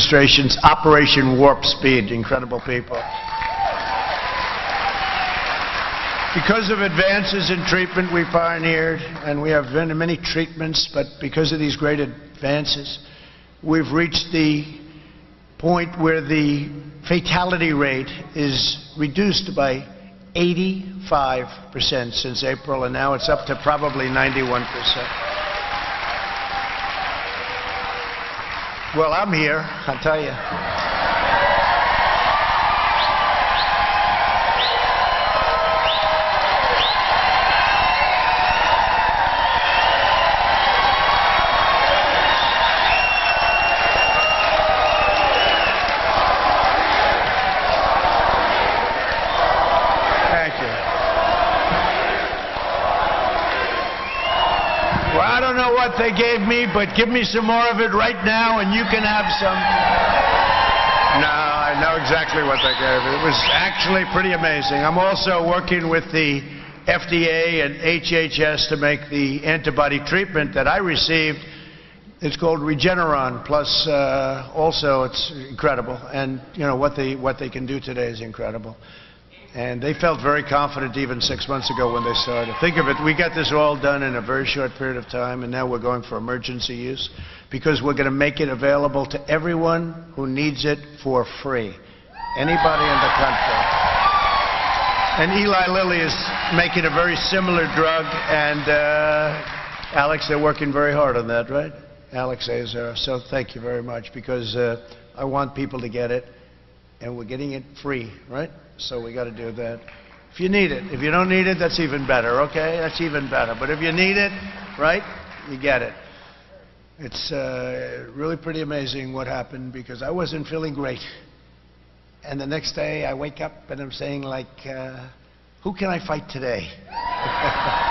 administration's Operation Warp Speed. Incredible people. Because of advances in treatment we pioneered, and we have many, many treatments, but because of these great advances, we've reached the point where the fatality rate is reduced by 85% since April, and now it's up to probably 91%. Well, I'm here, I'll tell you. I don't know what they gave me, but give me some more of it right now, and you can have some. No, I know exactly what they gave. It was actually pretty amazing. I'm also working with the FDA and HHS to make the antibody treatment that I received. It's called Regeneron. Plus, uh, also, it's incredible, and you know what they what they can do today is incredible. And they felt very confident even six months ago when they started. Think of it, we got this all done in a very short period of time, and now we're going for emergency use because we're going to make it available to everyone who needs it for free. Anybody in the country. And Eli Lilly is making a very similar drug, and uh, Alex, they're working very hard on that, right? Alex Azar. So thank you very much because uh, I want people to get it, and we're getting it free, right? So we got to do that. If you need it, if you don't need it, that's even better. Okay, that's even better. But if you need it, right, you get it. It's uh, really pretty amazing what happened because I wasn't feeling great, and the next day I wake up and I'm saying like, uh, who can I fight today?